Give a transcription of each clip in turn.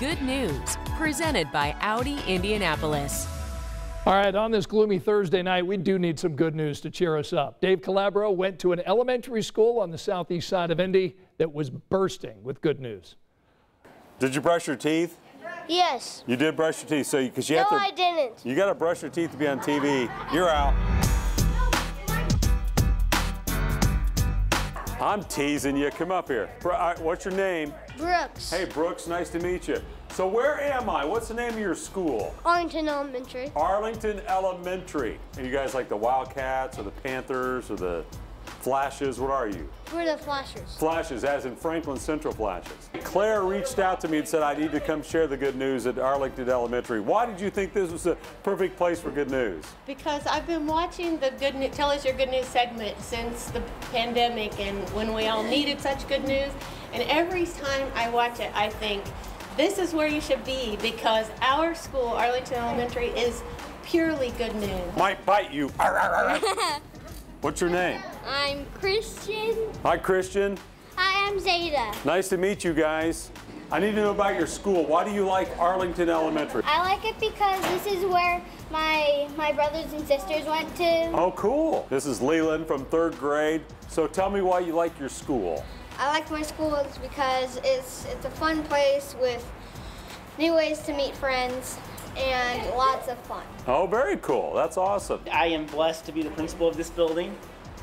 Good News, presented by Audi Indianapolis. All right, on this gloomy Thursday night, we do need some good news to cheer us up. Dave Calabro went to an elementary school on the southeast side of Indy that was bursting with good news. Did you brush your teeth? Yes. You did brush your teeth, so because you, no, have to. No, I didn't. You got to brush your teeth to be on TV. You're out. I'm teasing you. Come up here. What's your name? Brooks. Hey, Brooks. Nice to meet you. So where am I? What's the name of your school? Arlington Elementary. Arlington Elementary. Are you guys like the Wildcats or the Panthers or the Flashes, what are you? We're the Flashers. Flashes, as in Franklin Central Flashes. Claire reached out to me and said, I need to come share the good news at Arlington Elementary. Why did you think this was the perfect place for good news? Because I've been watching the good news, Tell Us Your Good News segment since the pandemic and when we all needed such good news. And every time I watch it, I think, this is where you should be because our school, Arlington Elementary, is purely good news. Might bite you. What's your name? I'm Christian. Hi, Christian. Hi, I'm Zeta. Nice to meet you guys. I need to know about your school. Why do you like Arlington Elementary? I like it because this is where my my brothers and sisters went to. Oh, cool. This is Leland from third grade. So tell me why you like your school. I like my school because it's it's a fun place with new ways to meet friends and lots of fun. Oh, very cool. That's awesome. I am blessed to be the principal of this building.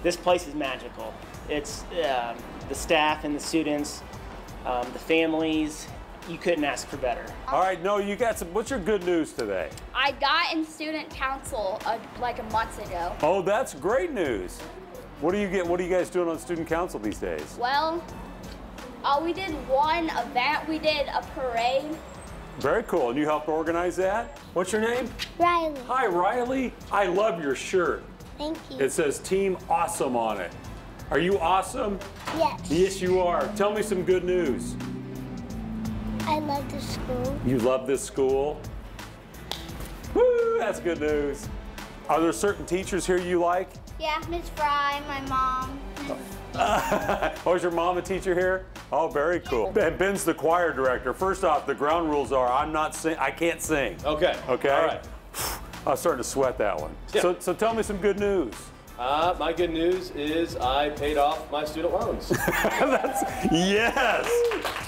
This place is magical. It's um, the staff and the students, um, the families. You couldn't ask for better. All right, no, you got some. What's your good news today? I got in student council uh, like a month ago. Oh, that's great news. What do you get? What are you guys doing on student council these days? Well, uh, we did one event. We did a parade very cool. And you helped organize that? What's your name? Riley. Hi, Riley. I love your shirt. Thank you. It says Team Awesome on it. Are you awesome? Yes. Yes, you are. Tell me some good news. I love this school. You love this school? Woo, that's good news. Are there certain teachers here you like? Yeah, Miss Fry, my mom. oh, is your mom a teacher here? Oh, very cool. Ben, Ben's the choir director. First off, the ground rules are I'm not sing. I can't sing. Okay. Okay. All right. I was starting to sweat that one. Yeah. So, so tell me some good news. Uh, my good news is I paid off my student loans. That's yes.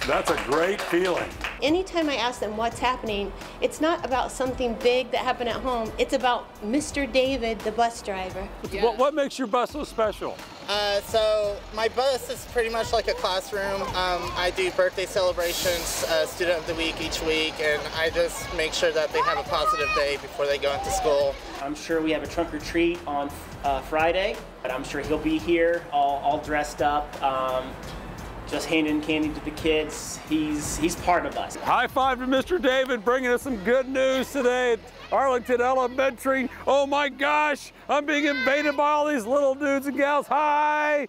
That's a great feeling. Anytime I ask them what's happening, it's not about something big that happened at home. It's about Mr. David, the bus driver. Yeah. What, what makes your bus so special? Uh, so my bus is pretty much like a classroom. Um, I do birthday celebrations, uh, student of the week each week, and I just make sure that they have a positive day before they go into school. I'm sure we have a trunk or treat on uh, Friday, but I'm sure he'll be here all, all dressed up. Um, just handing candy to the kids. He's he's part of us. High five to Mr. David bringing us some good news today at Arlington Elementary. Oh my gosh, I'm being invaded by all these little dudes and gals. Hi!